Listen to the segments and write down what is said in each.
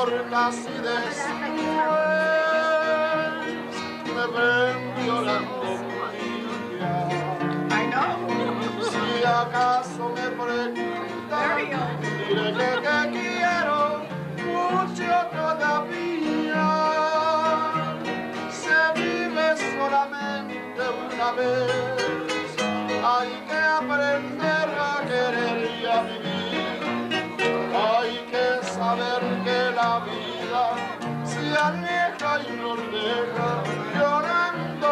¿Qué importa si después me ven violando mi vida? Si acaso me preguntan, diré que te quiero mucho todavía. Se vive solamente una vez, hay que aprender se aleja y nos deja llorando.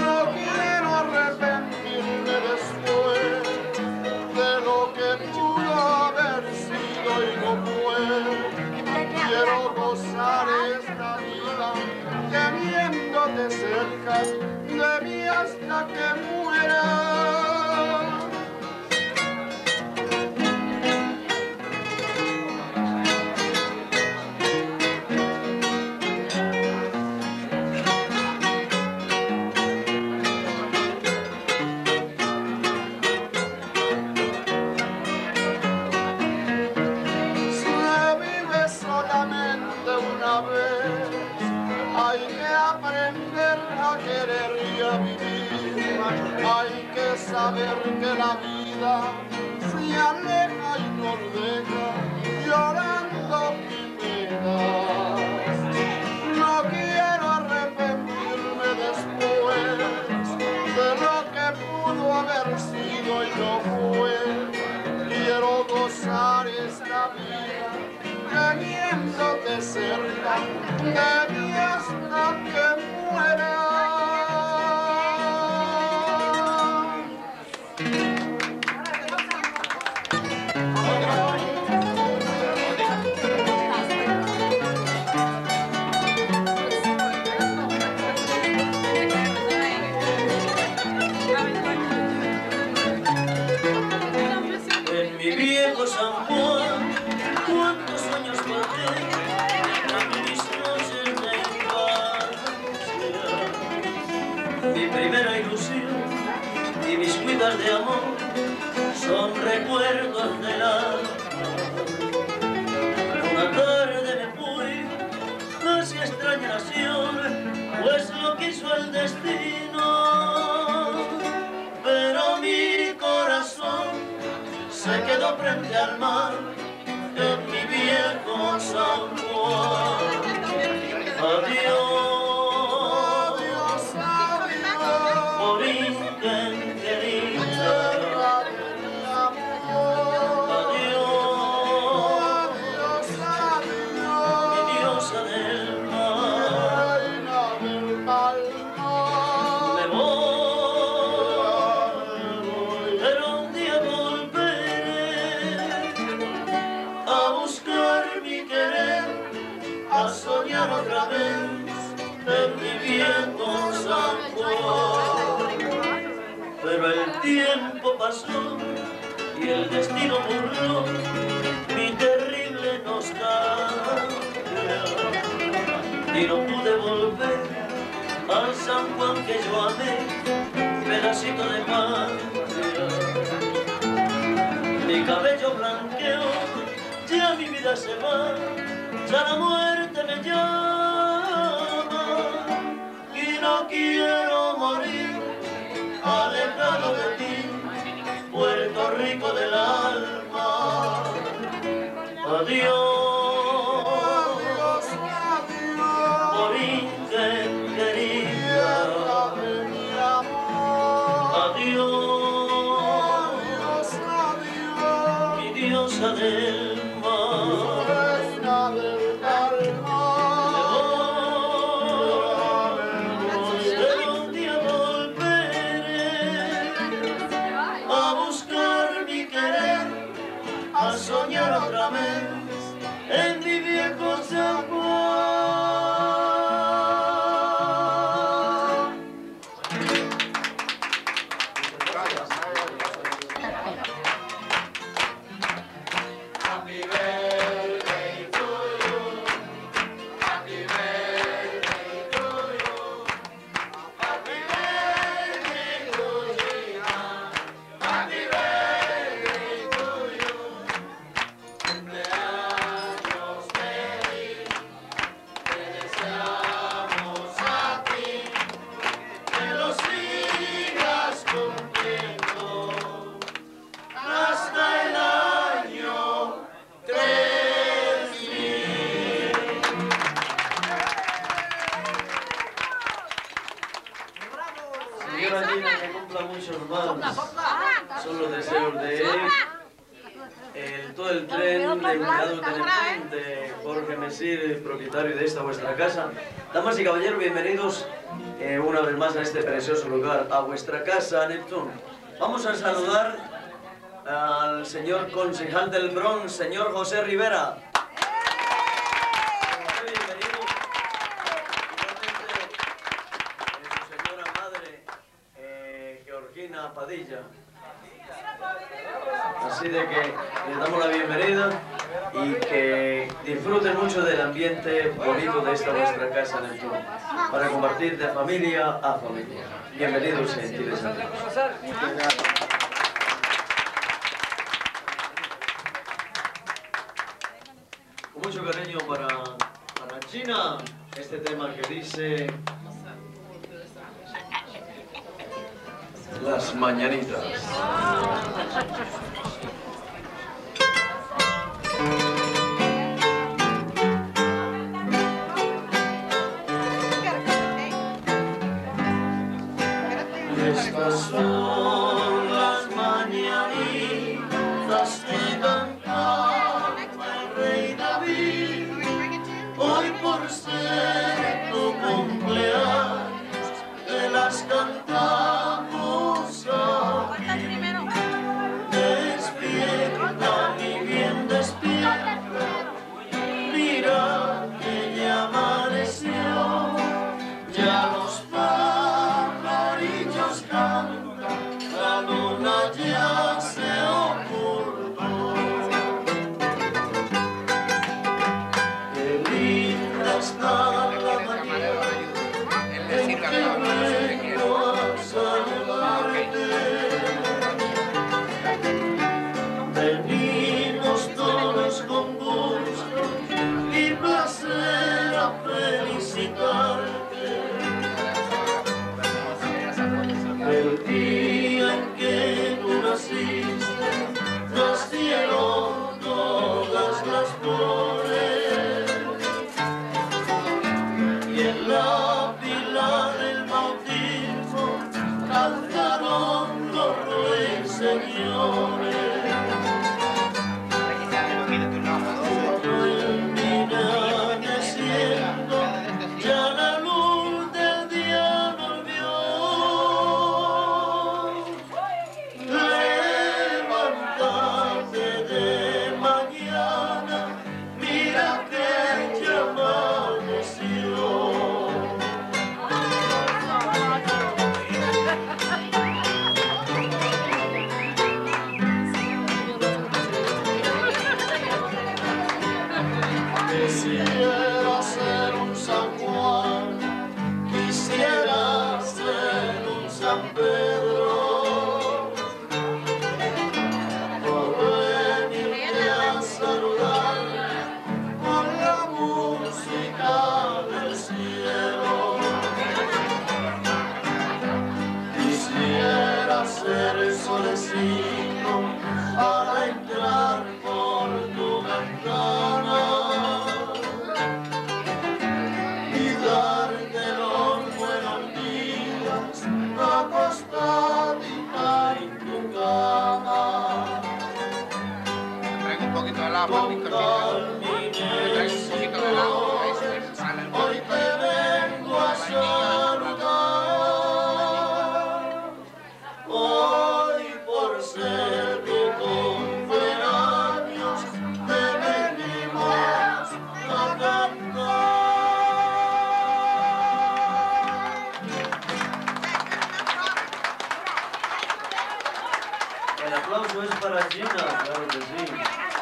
No quiero arrepentirme después de lo que pudo haber sido y no fue. Quiero gozar esta vida teniéndote cerca de mí hasta que muera. Hay que saber que la vida se aleja y nos deja llorando primeras. No quiero arrepentirme después de lo que pudo haber sido y no fue. Quiero gozar esta vida teniéndote cerca San Juan, cuántos guardé, eran mis noches de infancia. Mi primera ilusión y mis cuidas de amor son recuerdos del alma. Una tarde me fui hacia extraña nación, pues lo quiso el destino. Se quedó frente Y no pude volver al San Juan que yo amé, pedacito de patria. Mi cabello blanqueó, ya mi vida se va, ya la muerte me llama. Y no quiero morir alejado de ti, Puerto Rico del alma. Adiós, Deseos de. El, todo el tren del tren de Jorge Mesir, propietario de esta vuestra casa. Damas y caballeros, bienvenidos eh, una vez más a este precioso lugar, a vuestra casa, Neptune. Vamos a saludar al señor concejal del Bronx, señor José Rivera. Bienvenido. Eh, su señora madre, eh, Georgina Padilla. Así de que les damos la bienvenida y que disfruten mucho del ambiente bonito de esta vuestra casa en el tour, para compartir de familia a familia. Bienvenidos, gentiles amigos. Con mucho cariño para, para China, este tema que dice... Las mañanitas. Christmas. Señor El aplauso es para Gina, claro que.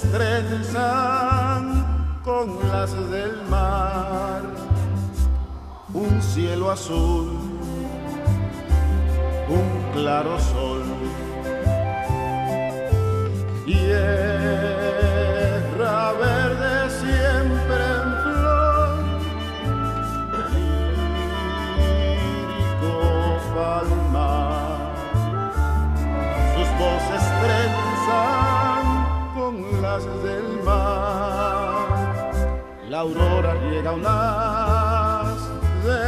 Trenzan con las del mar, un cielo azul un claro sol. Tierra aurora llega un de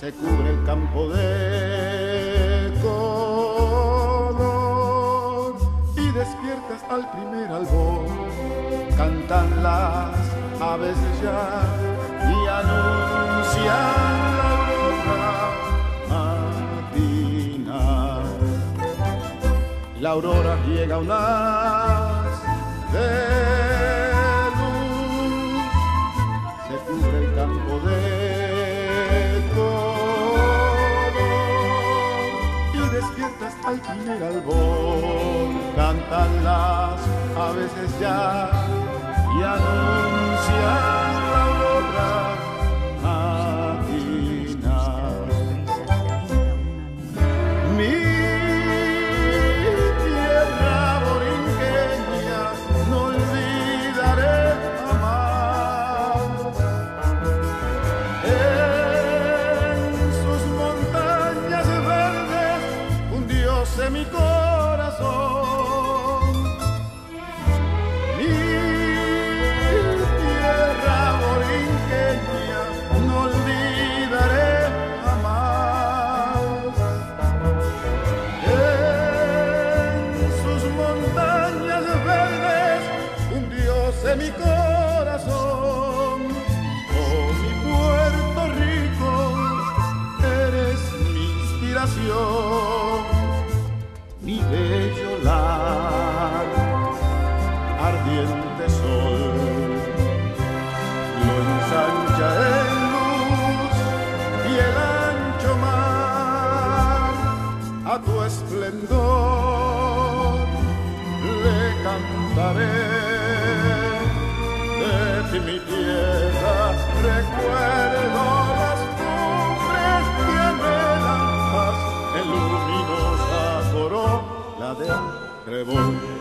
se cubre el campo de color y despiertas al primer albor. Cantan las aves ya y anuncian la aurora. La aurora llega un las aves ya y anuncian Rico. Ti mi tierra recuerdo las cumbres que anhelan paz. En luminosa corola de trébol